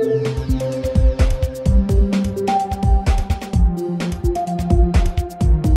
やった!